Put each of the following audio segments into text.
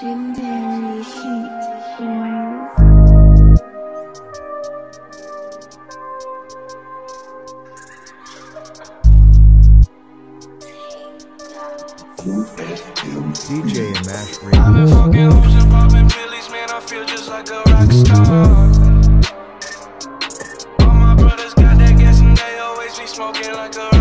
DJ and Mash I've been fucking and popping pillies, man. I feel just like a rock star. All my brothers got that gas and they always be smoking like a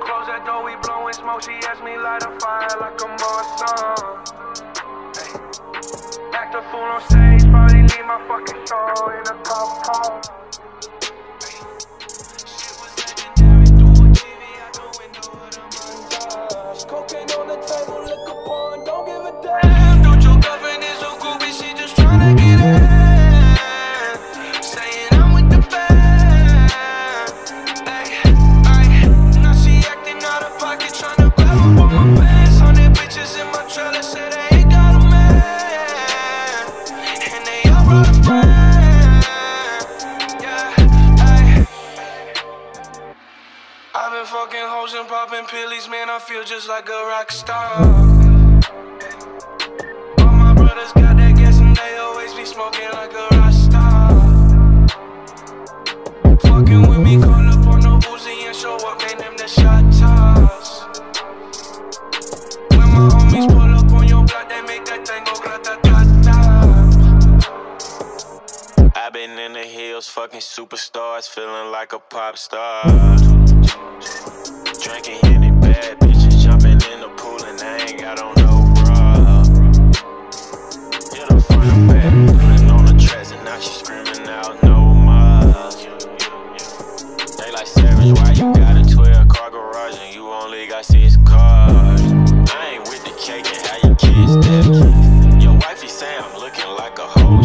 close that door, we blowing smoke. She asked me light a fire like a Marsan. Hey, fucking hoes and popping pillies, man. I feel just like a rock star. All my brothers got that gas and they always be smoking like a rock star. Fucking with me, call up on no Uzi and show up, man. Them the shot toss. When my homies pull up on your block, they make that thing go grata ta ta. I've been in the hills, fucking superstars, feeling like a pop star. Drinking Henny, bad bitches jumping in the pool, and I ain't got on no bra. Hit her front and back, putting on the tracks, and now she screaming out no more. They like savage, why you got a 12 car garage and you only got six cars? I ain't with the cake and how you kiss that. Your wifey say I'm looking like a whole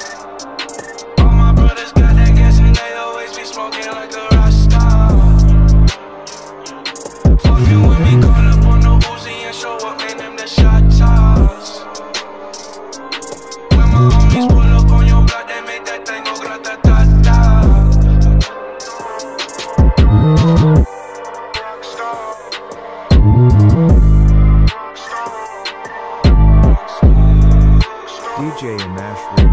Jay and Ashley.